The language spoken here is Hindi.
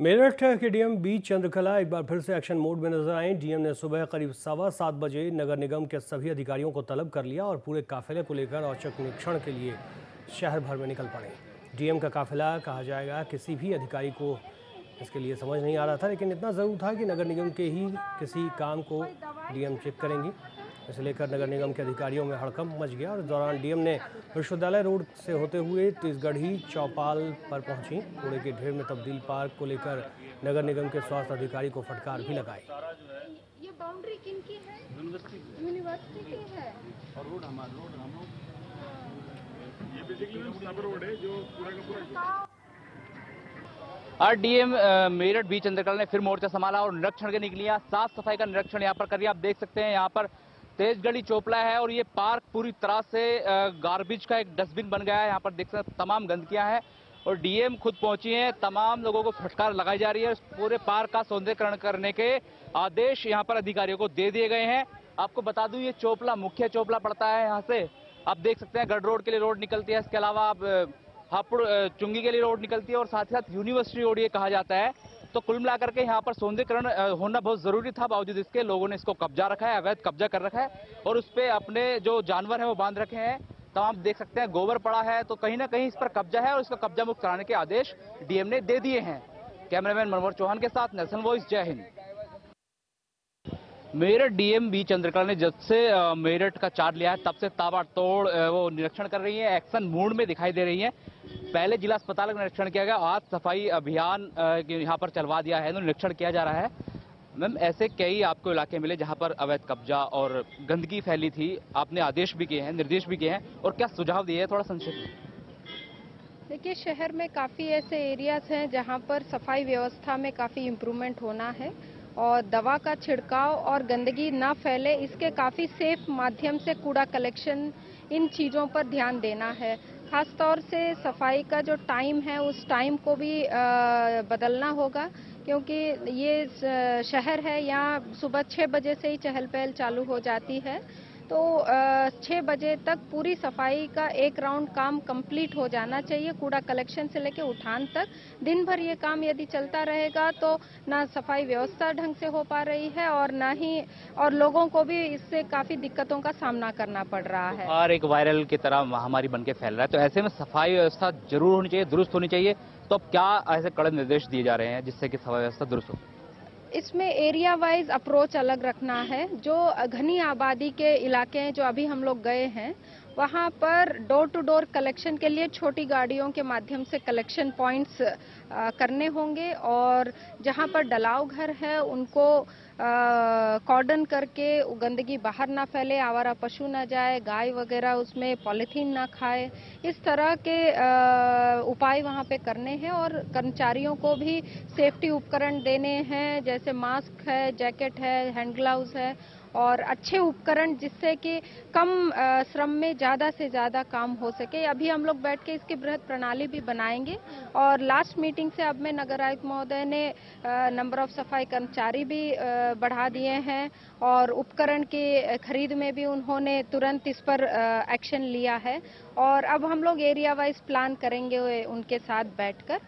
मेरठ के डीएम बी चंद्रकला एक बार फिर से एक्शन मोड में नज़र आए। डीएम ने सुबह करीब सवा सात बजे नगर निगम के सभी अधिकारियों को तलब कर लिया और पूरे काफिले को लेकर औचक निरीक्षण के लिए शहर भर में निकल पड़े। डीएम का काफिला कहा जाएगा, किसी भी अधिकारी को इसके लिए समझ नहीं आ रहा था, लेकिन इतना ज़रूर था कि नगर निगम के ही किसी काम को डीएम चेक करेंगे। इसे लेकर नगर निगम के अधिकारियों में हड़कंप मच गया और इस दौरान डीएम ने विश्वविद्यालय रोड से होते हुए तीसगढ़ी चौपाल पर पहुँची। कूड़े के ढेर में तब्दील पार्क को लेकर नगर निगम के स्वास्थ्य अधिकारी को फटकार भी लगाई। ये बाउंड्री किन की है? यूनिवर्सिटी की है। और रोड हमारा रोड हम लोग। ये बेसिकली रोड है जो पूरा का पूरा आरडीएम मेरठ बी चंद्रकला ने फिर मोर्चा संभाला और निरीक्षण के निकलिया साफ़ सफ़ाई का निरीक्षण यहाँ पर करिए। आप देख सकते हैं यहाँ पर तेजगढ़ी चोपला है और ये पार्क पूरी तरह से गार्बेज का एक डस्टबिन बन गया है। यहाँ पर देख सकते तमाम गंदगियाँ हैं और डीएम खुद पहुँची हैं। तमाम लोगों को फटकार लगाई जा रही है। पूरे पार्क का सौंदर्यकरण करने के आदेश यहाँ पर अधिकारियों को दे दिए गए हैं। आपको बता दूँ, ये चोपला मुख्य चोपला पड़ता है यहाँ से। आप देख सकते हैं, गढ़ रोड के लिए रोड निकलती है। इसके अलावा आप हापुड़ चुंगी के लिए रोड निकलती है और साथ ही साथ यूनिवर्सिटी रोड ये कहा जाता है। तो कुल मिलाकर के यहाँ पर सौंदर्यकरण होना बहुत ज़रूरी था। बावजूद इसके लोगों ने इसको कब्जा रखा है, अवैध कब्जा कर रखा है और उस पर अपने जो जानवर है वो बाँध रखे हैं। तो आप देख सकते हैं, गोबर पड़ा है तो कहीं ना कहीं इस पर कब्जा है और इसका कब्जा मुक्त कराने के आदेश डीएम ने दे दिए हैं। कैमरामैन मनोहर चौहान के साथ नेशनल वॉइस, जय हिंद। मेरठ डीएम बी चंद्रकला ने जब से मेरठ का चार्ज लिया है, तब से ताबड़तोड़ वो निरीक्षण कर रही है, एक्शन मूड में दिखाई दे रही है। पहले जिला अस्पताल का निरीक्षण किया गया, आज सफ़ाई अभियान यहाँ पर चलवा दिया है तो निरीक्षण किया जा रहा है। मैम, ऐसे कई आपको इलाके मिले जहाँ पर अवैध कब्जा और गंदगी फैली थी। आपने आदेश भी किए हैं, निर्देश भी किए हैं, और क्या सुझाव दिए हैं थोड़ा संक्षिप्त देखिए, शहर में काफ़ी ऐसे एरियाज़ हैं जहाँ पर सफ़ाई व्यवस्था में काफ़ी इम्प्रूवमेंट होना है और दवा का छिड़काव और गंदगी ना फैले, इसके काफ़ी सेफ़ माध्यम से कूड़ा कलेक्शन इन चीज़ों पर ध्यान देना है। खास तौर से सफ़ाई का जो टाइम है, उस टाइम को भी बदलना होगा, क्योंकि ये शहर है, यहाँ सुबह छः बजे से ही चहल पहल चालू हो जाती है। तो छः बजे तक पूरी सफ़ाई का एक राउंड काम कंप्लीट हो जाना चाहिए, कूड़ा कलेक्शन से लेकर उठान तक। दिन भर ये काम यदि चलता रहेगा तो ना सफ़ाई व्यवस्था ढंग से हो पा रही है और ना ही, और लोगों को भी इससे काफ़ी दिक्कतों का सामना करना पड़ रहा है। और एक वायरल की तरह महामारी बन फैल रहा है तो ऐसे में सफ़ाई व्यवस्था ज़रूर होनी चाहिए, दुरुस्त होनी चाहिए। तो अब क्या ऐसे कड़े निर्देश दिए जा रहे हैं जिससे कि सफ़ाई व्यवस्था दुरुस्त हो? इसमें एरिया वाइज अप्रोच अलग रखना है। जो घनी आबादी के इलाके हैं, जो अभी हम लोग गए हैं वहाँ पर डोर टू डोर कलेक्शन के लिए छोटी गाड़ियों के माध्यम से कलेक्शन पॉइंट्स करने होंगे और जहाँ पर डलाव घर है, उनको कॉर्डन करके गंदगी बाहर ना फैले, आवारा पशु ना जाए, गाय वगैरह उसमें पॉलीथीन ना खाए। इस तरह के उपाय वहाँ पे करने हैं और कर्मचारियों को भी सेफ्टी उपकरण देने हैं, जैसे मास्क है जैकेट है हैंड ग्लव्स है और अच्छे उपकरण जिससे कि कम श्रम में ज़्यादा से ज़्यादा काम हो सके। अभी हम लोग बैठ के इसकी बृहद प्रणाली भी बनाएँगे। और लास्ट मीटिंग से अब में नगर आयुक्त महोदय ने नंबर ऑफ़ सफ़ाई कर्मचारी भी बढ़ा दिए हैं और उपकरण की खरीद में भी उन्होंने तुरंत इस पर एक्शन लिया है। और अब हम लोग एरिया वाइज प्लान करेंगे उनके साथ बैठकर।